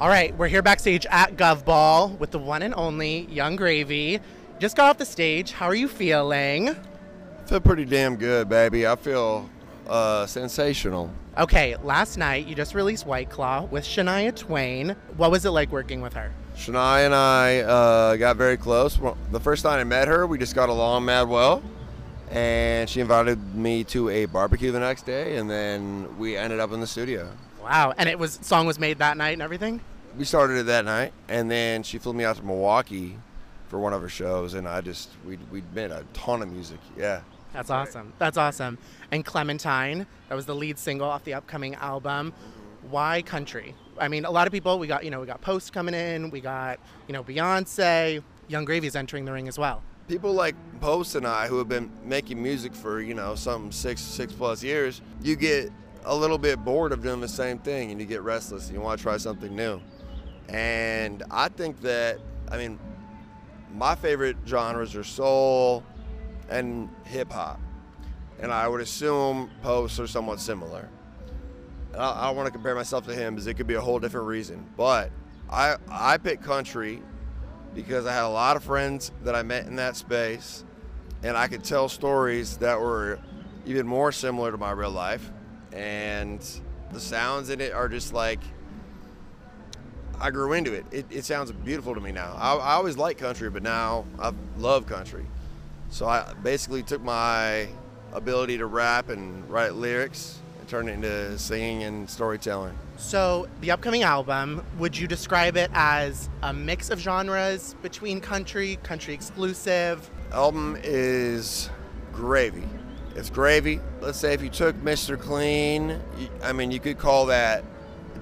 All right, we're here backstage at Gov Ball with the one and only Yung Gravy. Just got off the stage. How are you feeling? I feel pretty damn good, baby. I feel uh, sensational. Okay, last night you just released White Claw with Shania Twain. What was it like working with her? Shania and I uh, got very close. Well, The first time I met her, we just got along mad well. And she invited me to a barbecue the next day, and then we ended up in the studio. Wow, and it was song was made that night and everything. We started it that night, and then she flew me out to Milwaukee for one of her shows, and I just we we made a ton of music. Yeah. That's awesome. That's awesome. And Clementine, that was the lead single off the upcoming album. Why country? I mean, a lot of people. We got you know we got Post coming in. We got you know Beyonce. Yung Gravy's entering the ring as well. people like Post and I, who have been making music for you know some six six plus years, you get a little bit bored of doing the same thing, and you get restless, and you want to try something new. And I think that I mean, my favorite genres are soul and hip hop, and I would assume posts are somewhat similar. I, I don't want to compare myself to him because it could be a whole different reason, but I I pick country because I had a lot of friends that I met in that space, and I could tell stories that were even more similar to my real life, and the sounds in it are just like I grew into it. It, it sounds beautiful to me now. I, I always liked country, but now I love country. So I basically took my ability to rap and write lyrics and turned it into singing and storytelling. So the upcoming album, would you describe it as a mix of genres between country, country exclusive? album is gravy. It's gravy. Let's say if you took Mr. Clean, I mean, you could call that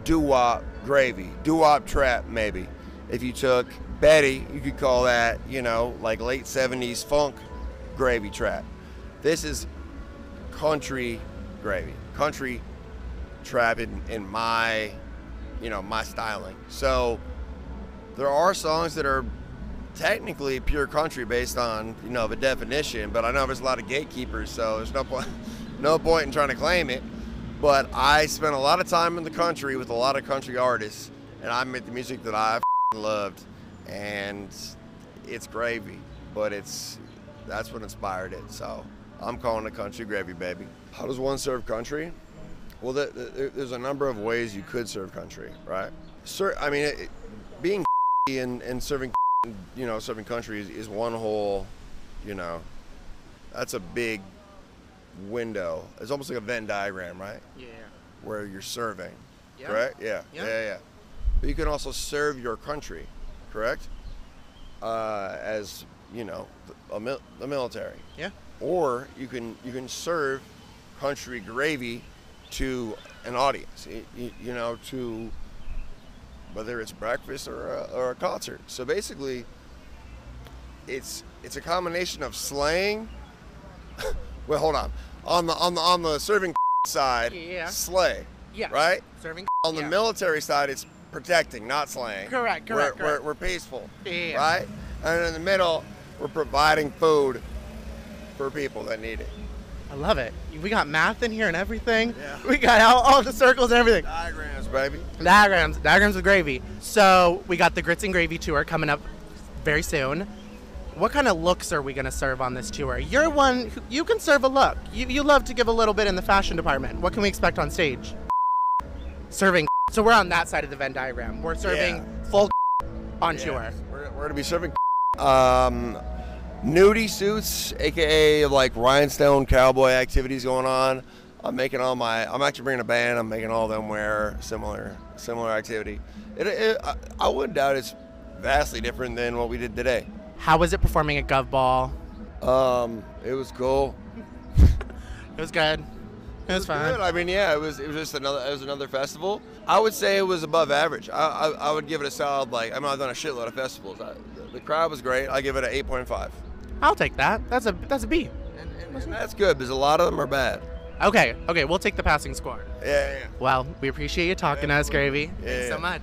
doo wop gravy, doo wop trap, maybe. If you took Betty, you could call that, you know, like late 70s funk gravy trap. This is country gravy, country trap in, in my, you know, my styling. So there are songs that are technically pure country based on you know the definition, but I know there's a lot of gatekeepers, so there's no point no point in trying to claim it. But I spent a lot of time in the country with a lot of country artists, and I made the music that I loved, and it's gravy, but it's that's what inspired it. So I'm calling it country gravy, baby. How does one serve country? Well, the, the, there's a number of ways you could serve country, right? Sir, I mean, it, being and, and serving you know, serving country is, is one whole, you know, that's a big window. It's almost like a Venn diagram, right? Yeah. Where you're serving, Yeah. correct? Yeah. Yeah. yeah, yeah. But you can also serve your country, correct? Uh, as you know, a mil- the military. Yeah. Or you can you can serve country gravy to an audience. y- y- You know, to whether it's breakfast or a, or a concert. So basically, it's it's a combination of slaying. well, hold on. On the on the on the serving side, Yeah. slay. Yeah. Right. Serving. On the yeah. military side, it's protecting, not slaying. Correct, We're, correct, we're, correct. we're peaceful. Yeah. Right. And in the middle, we're providing food for people that need it. I love it. We got math in here and everything. Yeah. We got all, all the circles and everything. Diagrams, baby. Diagrams, diagrams with gravy. So we got the Grits and Gravy tour coming up very soon. What kind of looks are we going to serve on this tour? You're one, who, you can serve a look. You, you love to give a little bit in the fashion department. What can we expect on stage? Serving. So we're on that side of the Venn diagram. We're serving Yeah. full on Yeah. tour. We're, we're going to be serving um, nudie suits, aka like rhinestone cowboy activities going on. I'm making all my. I'm actually bringing a band. I'm making all of them wear similar similar activity. It, it, I, I wouldn't doubt it's vastly different than what we did today. How was it performing at Gov Ball? Um, it was cool. It was good. It was fun. Good. I mean, yeah, it was. It was just another. It was another festival. I would say it was above average. I, I, I would give it a solid like. I mean, I've done a shitload of festivals. I, the, the crowd was great. I give it an 8.5. I'll take that. That's a that's a B. And, and, and that's good because a lot of them are bad. Okay, okay, we'll take the passing score. Yeah, yeah. Well, we appreciate you talking to us, Gravy. Thanks Yeah. so much.